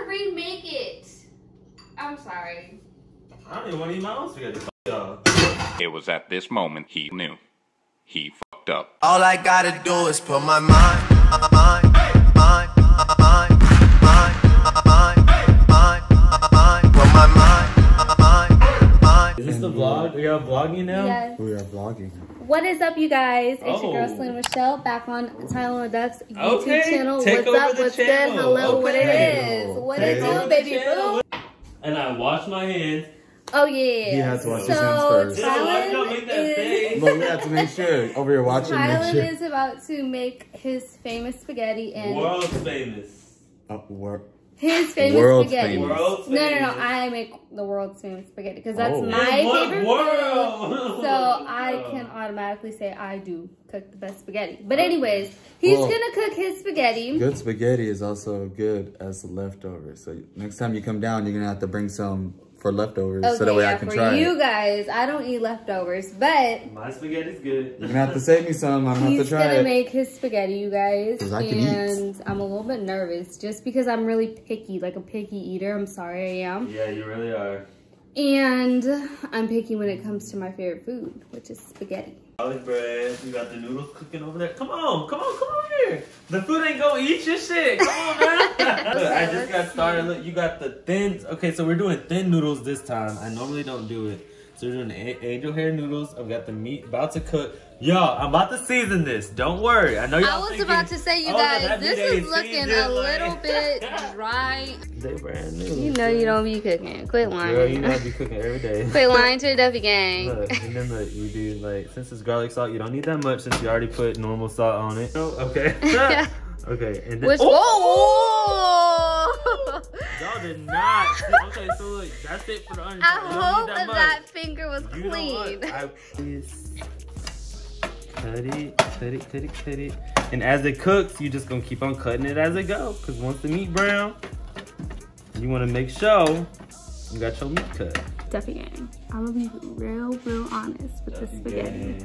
to remake it. I'm sorry. I don't even want to eat my own spaghetti. It was at this moment he knew. He fucked up. All I gotta do is put my mind, mind, mind, mind, the vlog? Are vlogging now? Yes. We are vlogging. What is up, you guys? It's your girl, Oh. Selena Michelle, back on Tylan LeDuff's YouTube Okay, channel. take What's up? What's channel. good? Hello, what it Okay. is? What Take it do, baby channel. boo? And I wash my hands. Oh, yeah. He has to wash his so, hands first. Yeah, why Tylan don't make that is... face? But we have to make sure. Over here watching, make Tylan sure. is about to make his famous spaghetti and World famous. Uh, oh, we're- his famous World's spaghetti. famous. World's No, no, no. I make the world's famous spaghetti because that's Oh. my what favorite world? food. So I can automatically say I do cook the best spaghetti. But anyways, he's Well, gonna cook his spaghetti. Good spaghetti is also good as leftovers. So next time you come down, you're gonna have to bring some for leftovers, so that way yeah, I can for try you it. guys, I don't eat leftovers, but My spaghetti's good. You're gonna have to save me some. I'm gonna have to try. he's try gonna it. make his spaghetti, you guys. 'Cause I can eat. And I'm a little bit nervous just because I'm really picky, like a picky eater. I'm sorry, I am. Yeah, you really are. And I'm picky when it comes to my favorite food, which is spaghetti. Garlic bread. You got the noodles cooking over there. Come on, come on, come on here. The food ain't gonna eat your shit. Come on, man. Look, I just got started. Look, you got the thin. Okay, so we're doing thin noodles this time. I normally don't do it. So we're doing angel hair noodles. I've got the meat about to cook. Y'all, I'm about to season this. Don't worry. I know y'all I was thinking, about to say, you "Oh, guys, that this is looking seasoned, a little bit dry. They brand new. You know you don't be cooking. Quit lying. Girl, you know I be cooking every day. Quit lying to the Duffie gang. Look, and then look, you do like since it's garlic salt, you don't need that much since you already put normal salt on it. Oh, okay. okay, and then Which oh, y'all did not. Okay, so look, that's it for the onion. I hope that, that finger was You know clean. Cut it, cut it, cut it, cut it, and as it cooks, you're just gonna keep on cutting it as it go. Cause once the meat brown, you want to make sure you got your meat cut. Duffie gang. I'm gonna be real, real honest with the spaghetti. It's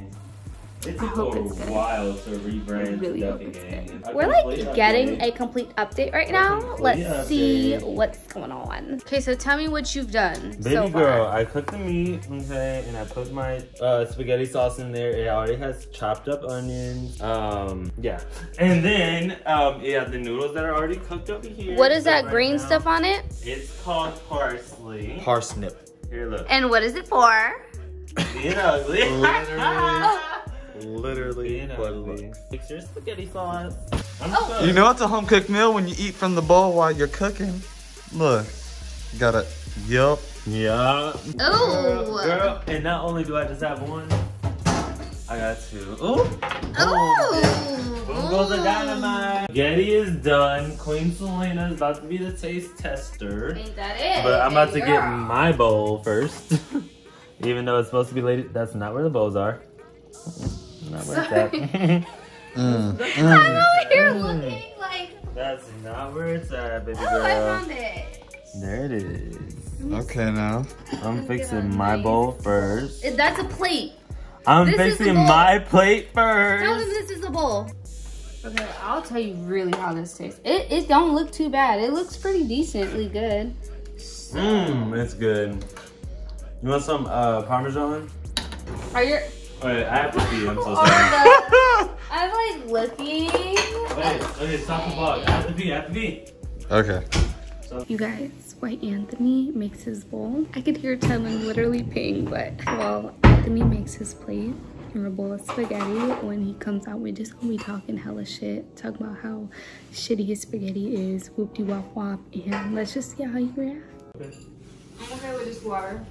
I hope it's good. while to I rebrand really hope it's Gang. good. We're like getting a complete update right now. Let's see update. what's going on. Okay, so tell me what you've done Baby so girl, far. I cooked the meat, okay, and I put my uh, spaghetti sauce in there. It already has chopped up onions. Um, yeah. And then, um, yeah, the noodles that are already cooked over here. What is So that right green now, stuff on it? It's called parsley. Parsnip. Here, look. And what is it for? Being ugly. Literally. Being ugly. Fix your spaghetti sauce. Oh. You know it's a home cooked meal when you eat from the bowl while you're cooking. Look, you gotta. Yup. Yeah. Ooh. Girl, and not only do I just have one, I got two. Ooh. Ooh. Boom goes the dynamite. Getty is done. Queen Selena is about to be the taste tester. Ain't that it? But I'm about to baby get my bowl first. Even though it's supposed to be lady, that's not where the bowls are. Not where it's at. Mm. I'm over here looking like, that's not where it's at, baby oh, I found it. There it is. Okay, now. I'm fixing my bowl first. It- That's a plate. I'm This fixing my plate first. Tell them this is a bowl. Okay, I'll tell you really how this tastes. It, it don't look too bad. It looks pretty decently good. Mmm, it's good. You want some uh, Parmesan? Are you? Wait, I have to pee. I'm so Are sorry. the, I'm like looking. Wait, okay, stop the vlog. I have to pee. I have to pee. Okay. You guys, White Anthony makes his bowl. I could hear Tevin literally peeing, but while Anthony makes his plate and a bowl of spaghetti, when he comes out, we're just gonna be talking hella shit, talk about how shitty his spaghetti is, whoop de wop wop, and let's just see how you react. I'm okay with this water.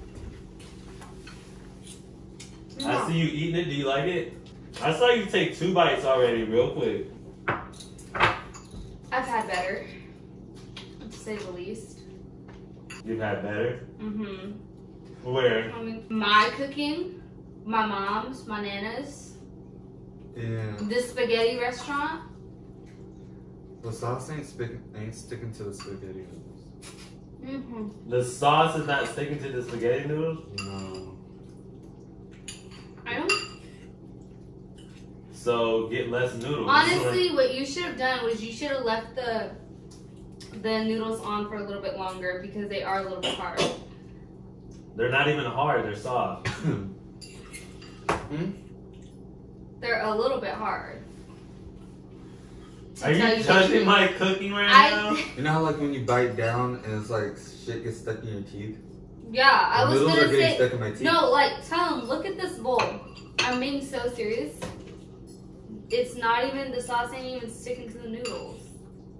I see you eating it. Do you like it? I saw you take two bites already, real quick. I've had better, to say the least. You've had better. Mm-hmm. Where? I mean, my cooking, my mom's, my nana's, Yeah. this spaghetti restaurant. The sauce ain't, spick- ain't sticking to the spaghetti Mm-hmm. The sauce is not sticking to the spaghetti noodles. No. I don't. So get less noodles. Honestly, what you should have done was you should have left the the noodles on for a little bit longer because they are a little bit hard. They're not even hard. They're soft. Hmm? They're a little bit hard. Are tell you judging my cooking right now? You know how like when you bite down and it's like shit gets stuck in your teeth? yeah, I The was gonna are getting say. stuck in my teeth. No, like, tell him, look at this bowl. I'm being so serious. It's not even, the sauce ain't even sticking to the noodles.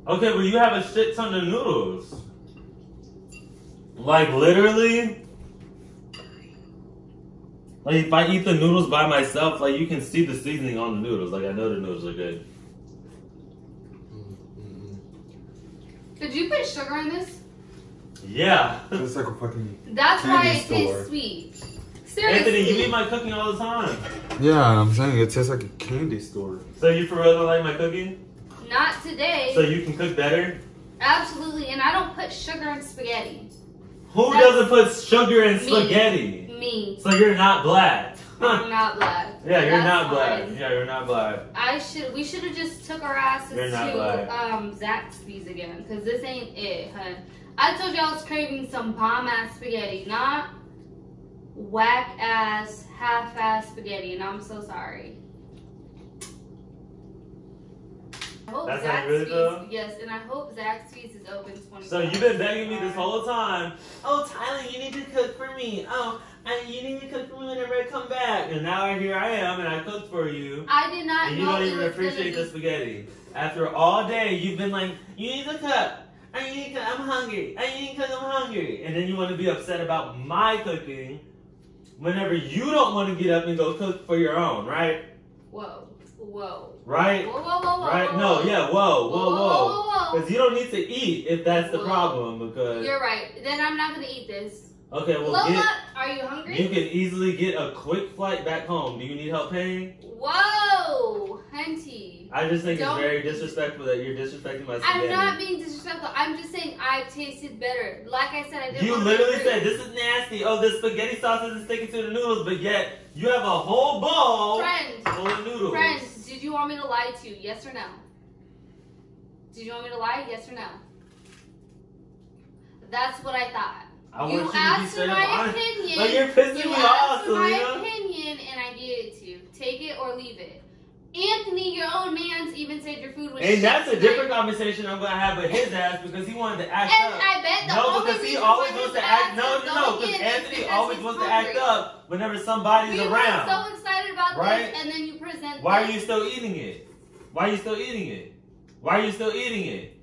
Okay, but you have a shit ton of noodles. Like literally. Like if I eat the noodles by myself, like you can see the seasoning on the noodles. Like I know the noodles are good. Mm-hmm. Did you put sugar in this? Yeah. It's like a fucking That's why Candy it tastes sweet. Seriously. Anthony, you eat my cooking all the time. Yeah, I'm saying it tastes like a candy store. So you for real don't like my cooking? Not today. So you can cook better? Absolutely, and I don't put sugar in spaghetti. Who That's- doesn't put sugar in Me. spaghetti? Me. So you're not black. I'm not black. yeah, you're That's not black. fine. Yeah, you're not black. I should. We should have just took our asses to black. um Zaxby's again, cause this ain't it, hun. I told y'all I was craving some bomb ass spaghetti, not whack ass, half ass spaghetti, and I'm so sorry. I hope That's how you really Zaxby's, feel? yes, and I hope Zach's Zaxby's is open 24 So you've been begging me this whole time. Oh, Tyler, you need to cook for me. Oh, I, you need to cook for me whenever I come back. And now here I am, and I cooked for you. I did not And you know don't even appreciate the spaghetti. After all day, you've been like, you need to cook. I need to cook. I'm hungry. I need to cook. I'm hungry. And then you want to be upset about my cooking whenever you don't want to get up and go cook for your own, right? Whoa, whoa, Right? whoa, whoa, whoa, whoa, Right? No, yeah, whoa, whoa, Whoa, whoa. whoa, whoa, whoa. Because you don't need to eat if that's the Whoa. problem. Because You're right. Then I'm not gonna eat this. okay, well, Lola, get, are you hungry? you can easily get a quick flight back home. Do you need help paying? Whoa, Hunty. I just think Don't- it's very disrespectful that you're disrespecting my Spaghetti. I'm not being disrespectful. I'm just saying I tasted better. Like I said, I didn't. You literally said this is nasty. Oh, this spaghetti sauce isn't sticking to the noodles, but yet you have a whole bowl Friend, full of noodles. friend, did you want me to lie to you? Yes or no? Did you want me to lie? Yes or no? That's what I thought. I you want you to be asked for my opinion. Like you're pissing you me asked off, for my opinion, and I gave it to you. Take it or leave it. Anthony, your own man's even said your food was And that's a different conversation I'm gonna have with his ass because he wanted to act And up. I bet the no, because he always wants to act. No, no, no, because Anthony because always wants to act up whenever somebody's We around. were so excited about Right? this, and then you present. Why are you still eating it? Why are you still eating it? Why are you still eating it?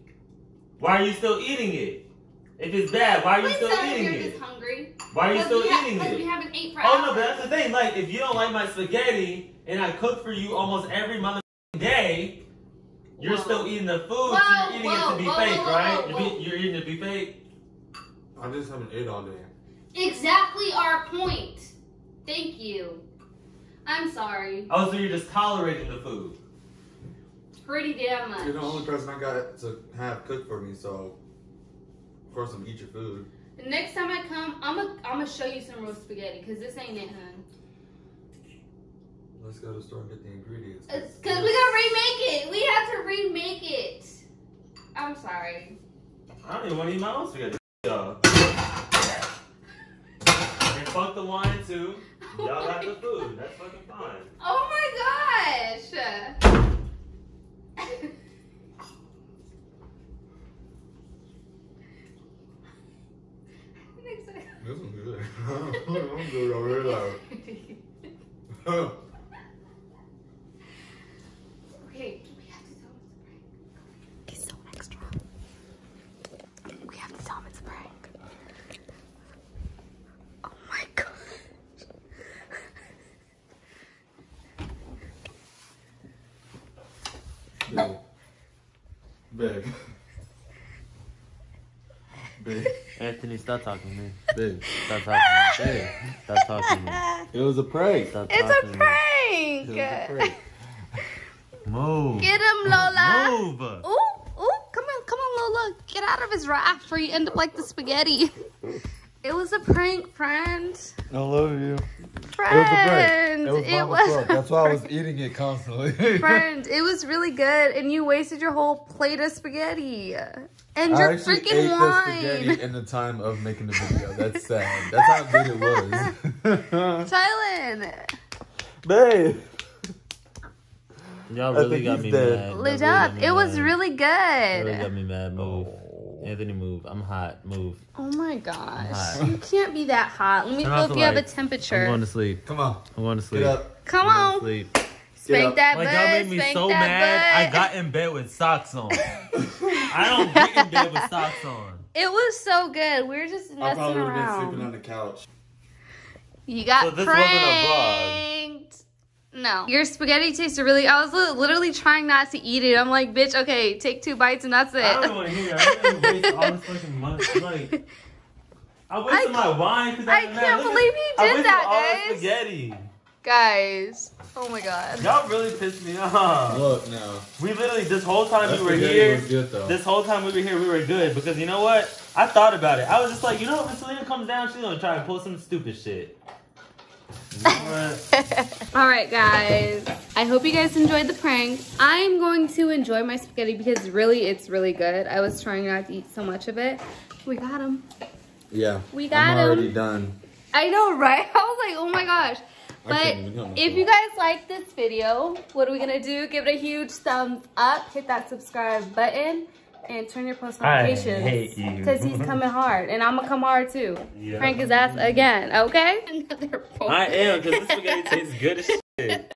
Why are you still eating it? If it's bad, why are you Please still eating you're it? just hungry. Why are you still we ha- eating because it? we haven't ate for Oh hours. no, but that's the thing. Like, if you don't like my spaghetti and I cook for you almost every mother day, you're Whoa. still eating the food, Whoa, so you're eating it to be whoa, fake, whoa, right? whoa, You're, whoa. be- you're eating it to be fake. I just haven't ate all day. Exactly our point. Thank you. I'm sorry. Oh, so you're just tolerating the food. Pretty damn much. You're the only person I got to have cook for me, so of course I'm eat your food. The next time I come, I'm gonna I'm gonna show you some roast spaghetti because this ain't it, hun. Let's go to the store and get the ingredients. Uh, because we gotta remake it. We have to remake it. I'm sorry. I don't even want to eat my own spaghetti. Y'all. And fuck the wine too. Y'all got the food. That's fucking fine. Oh my gosh. Next time. This is good. I'm good over here though. Okay, we have to tell him it's a prank. He's so extra. We have to tell him it's a prank. Oh my god. Big. Big. Big. Anthony, stop talking to me. Big. Stop talking to me. Stop talking to me. It was a prank. Stop It's talking a to prank. It was a prank. Move. Get him, Lola. Move. Ooh, ooh, come on, come on, Lola. Get out of his raft or you end up like the spaghetti. It was a prank, friend. I love you. Friend. It was. a prank. It was. It was That's why I was eating it constantly. Friend, it was really good, and you wasted your whole plate of spaghetti. And I your actually ate freaking the spaghetti in the time of making the video. That's sad. That's how good it was. Tylan, Babe. Y'all I really got me dead. mad. Y'all lit really up. got me It was mad. really Really got good. me mad. Move. Anthony, move. I'm hot. Move. Oh my gosh. You can't be that hot. Let me Turn feel if you have a temperature. I'm going to sleep. Come on. I'm going to sleep. Get up. Come I'm going to on. sleep. Get Spank up. that Like butt. y'all made me spank so that mad. I got in bed with socks on. I don't get in bed with socks on. It was so good. We were just I messing probably would have been sleeping on the couch. You got So this wasn't a pranked. No, your spaghetti tasted really. I was literally trying not to eat it. I'm like, bitch, okay, take two bites and that's it. I don't want to hear. I didn't waste all this fucking money. Like, I wasted I- my wine because I I, can't believe you I did wasted that, all guys. the spaghetti. Guys, oh my god. Y'all really pissed me off. Look now. We literally this whole time That we were here. was good though. This whole time we were here, we were good because you know what? I thought about it. I was just like, you know what? When Selena comes down, she's gonna try to pull some stupid shit. You know what? All right, guys. I hope you guys enjoyed the prank. I'm going to enjoy my spaghetti because really, it's really good. I was trying not to eat so much of it. We got them. yeah. We got I'm already 'em. done. I know, right? I was like, oh my gosh. But can't even help if you guys like this video, what are we gonna do? Give it a huge thumbs up, hit that subscribe button, and turn your post notifications. Because he's coming hard, and I'm gonna come hard too. Yeah. Prank his ass again, okay? Another I am because this spaghetti tastes good as shit.